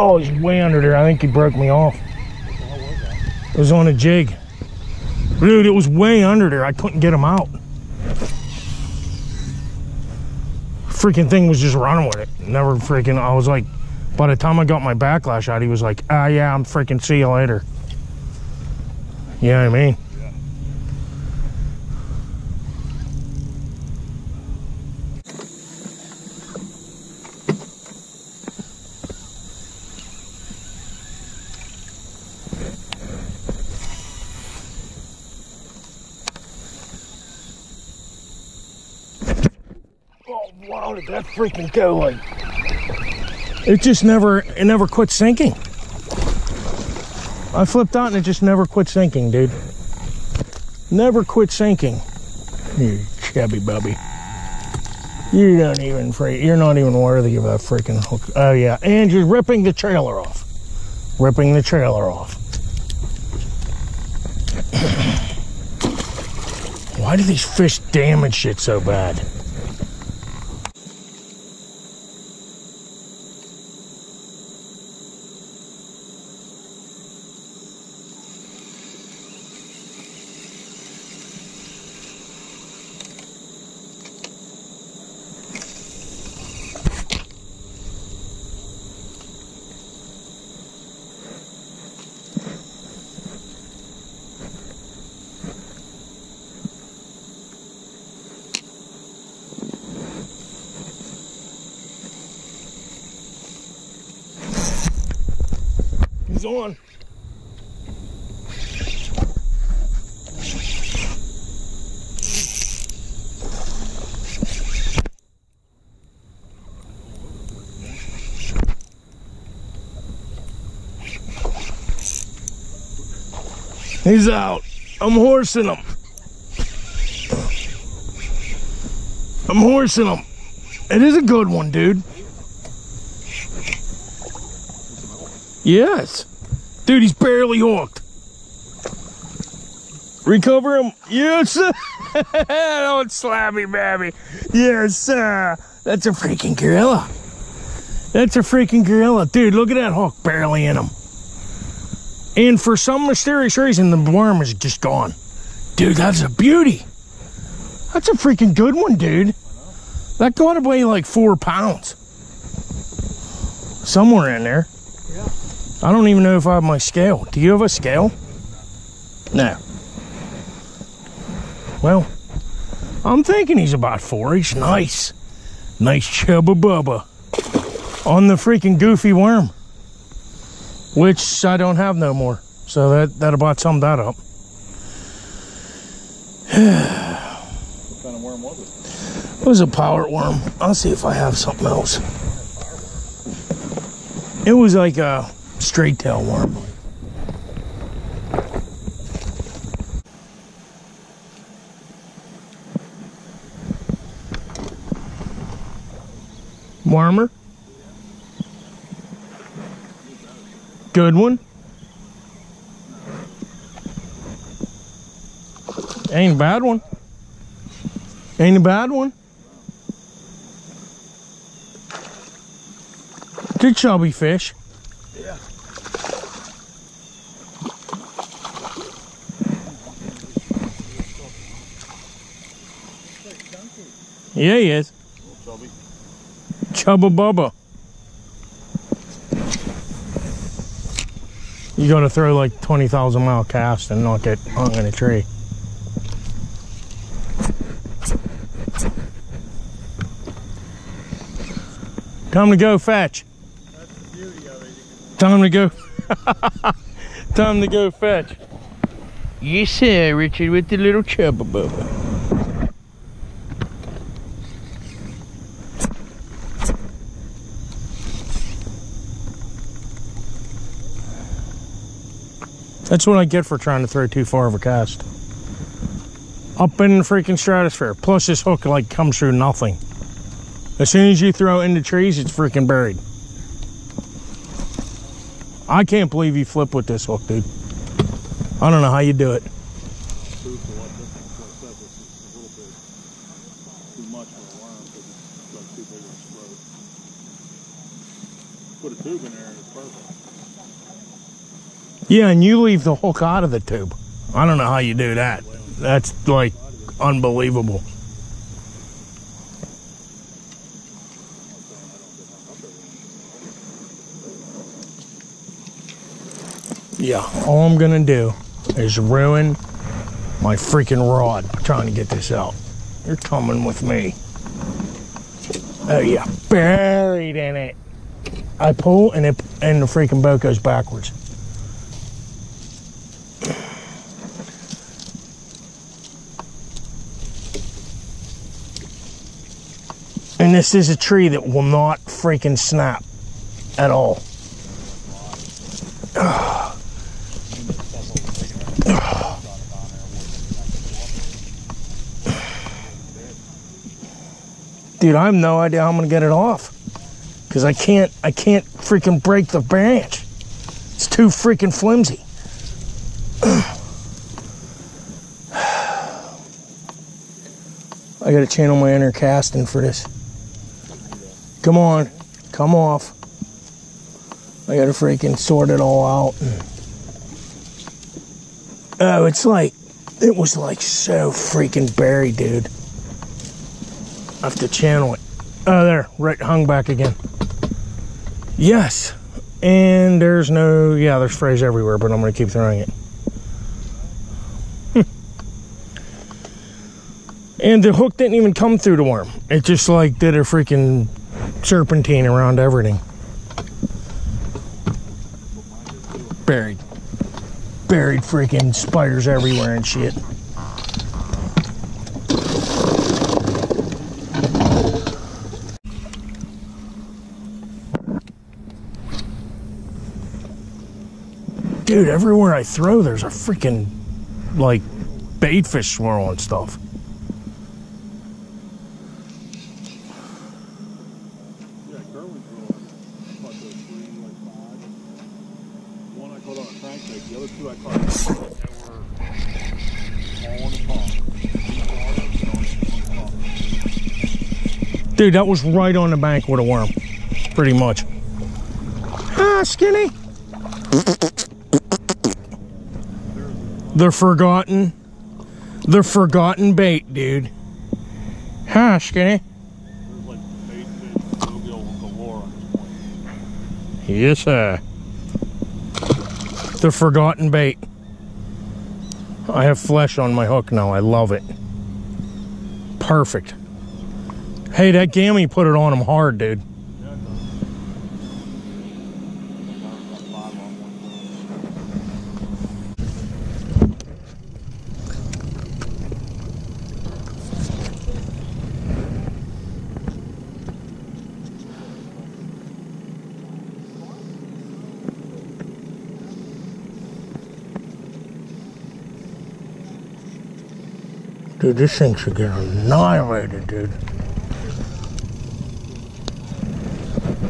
Oh, he's way under there. I think he broke me off. It was on a jig. Dude, it was way under there. I couldn't get him out. Freaking thing was just running with it. Never freaking, I was like, by the time I got my backlash out, he was like, ah, yeah, I'm freaking see you later. You know what I mean? Wow, did that freaking go? It just never, it never quit sinking. I flipped out and it just never quit sinking, dude. Never quit sinking. You chubby bubby. You're not even free. You're not even worthy of a freaking hook. Oh yeah, and you're ripping the trailer off. Ripping the trailer off. Why do these fish damage shit so bad? He's on. He's out. I'm horsing him. I'm horsing him. It is a good one, dude. Yes. Dude, he's barely hooked. Recover him. Yes. Don't slap me, baby. Yes, sir. That's a freaking gorilla. That's a freaking gorilla. Dude, look at that hook barely in him. And for some mysterious reason, the worm is just gone. Dude, that's a beauty. That's a freaking good one, dude. That got to weigh like four pounds. Somewhere in there. I don't even know if I have my scale. Do you have a scale? No. Well, I'm thinking he's about four. He's nice. Nice chubba bubba. On the freaking goofy worm. Which I don't have no more. So that, that about summed that up. What kind of worm was it? It was a power worm. I'll see if I have something else. It was like a straight tail worm. Warmer. Good one. Ain't a bad one. Ain't a bad one. Good chubby fish. Yeah, he is. Chubby. Chubba Bubba. You gotta throw like 20,000 mile cast and not get hung in a tree. Time to go fetch. Time to go. Time to go fetch. Yes, sir, Richard, with the little chubba bubba. That's what I get for trying to throw too far of a cast. Up in the freaking stratosphere. Plus, this hook like comes through nothing. As soon as you throw into trees, it's freaking buried. I can't believe you flip with this hook, dude. I don't know how you do it. Put a tube in there. Yeah, and you leave the hook out of the tube. I don't know how you do that. That's like unbelievable. Yeah, all I'm gonna do is ruin my freaking rod trying to get this out. You're coming with me. Oh yeah, buried in it. I pull and it and the freaking boat goes backwards. And this is a tree that will not freaking snap at all. Dude, I have no idea how I'm gonna get it off. Cause I can't I can't freaking break the branch. It's too freaking flimsy. I gotta channel my inner casting for this. Come on, come off. I gotta freaking sort it all out. Oh, it's like, it was like so freaking buried, dude. I have to channel it. Oh, there, right, hung back again. Yes, and there's no, yeah, there's phrase everywhere, but I'm gonna keep throwing it. Hmm. And the hook didn't even come through the worm. It just like did a freaking serpentine around everything. Buried. Buried freaking spiders everywhere and shit. Dude, everywhere I throw, there's a freaking like bait fish swirl and stuff. Yeah, Kerwin's real. Caught those three, like five. One I caught on a crankbait. The other two I caught that were all on the pond. Dude, that was right on the bank with a worm. Pretty much. Ah, skinny. The forgotten. The forgotten bait, dude. Huh, skinny? Yes, sir. The forgotten bait. I have flesh on my hook now. I love it. Perfect. Hey, that gammy put it on him hard, dude. Dude, this thing should get annihilated, dude.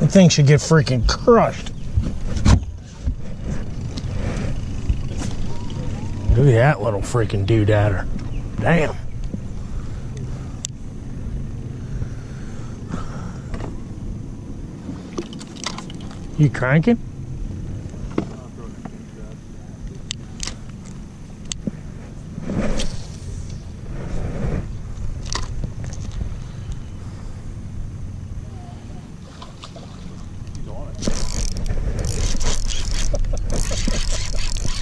The thing should get freaking crushed. Look at that little freaking doodatter. Damn. You cranking? I'll throw it in the shed. He's on it.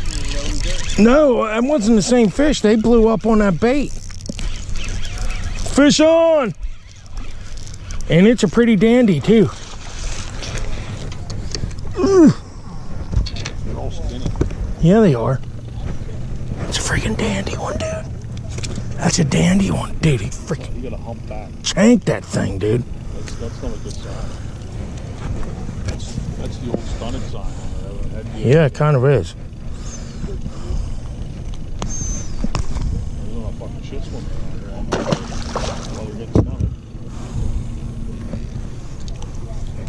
You know he's there. No, it wasn't the same fish. They blew up on that bait. Fish on! And it's a pretty dandy, too. They're all skinny. Yeah, they are. It's a freaking dandy one, dude. That's a dandy one. Dude, he freaking He got a hump back. chanked that thing, dude. That's, that's not a good sign. That's, that's the old stunted sign. on the head gear. Yeah, it kind of is. There's not a fucking shit swimming around here. While they're getting.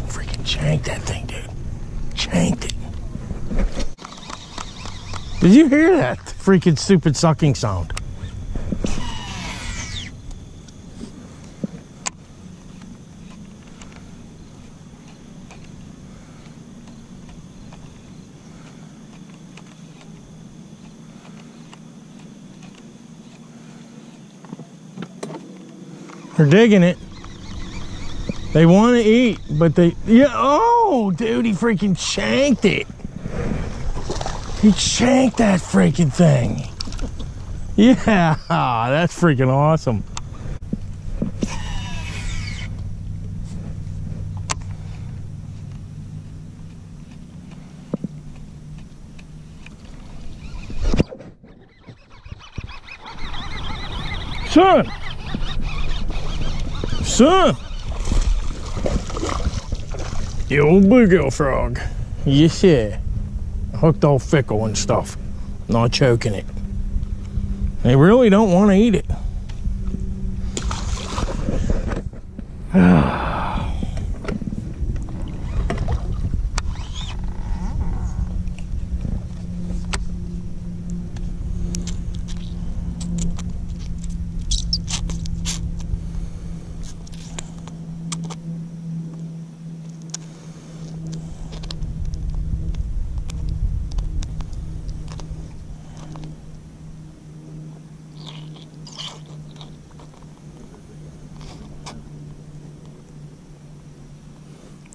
Freaking chanked that thing, dude. Chanked it. Did you hear that freaking stupid sucking sound? Digging it. They want to eat, but they yeah. Oh, dude, he freaking shanked it. He shanked that freaking thing. Yeah, that's freaking awesome. Son! Son! The old bluegill frog. Yes, yeah. Hooked all fickle and stuff. Not choking it. They really don't want to eat it.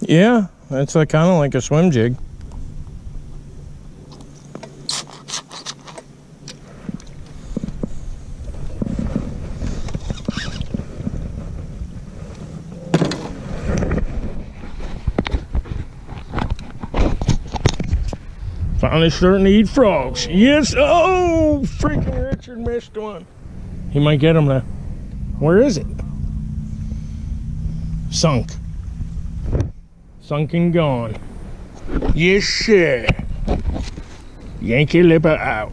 Yeah, that's kind of like a swim jig. Finally starting to eat frogs. Yes. Oh, freaking Richard missed one. He might get him now. Where is it? Sunk. Sunk and gone. Yes, sir. Yankee Lipper out.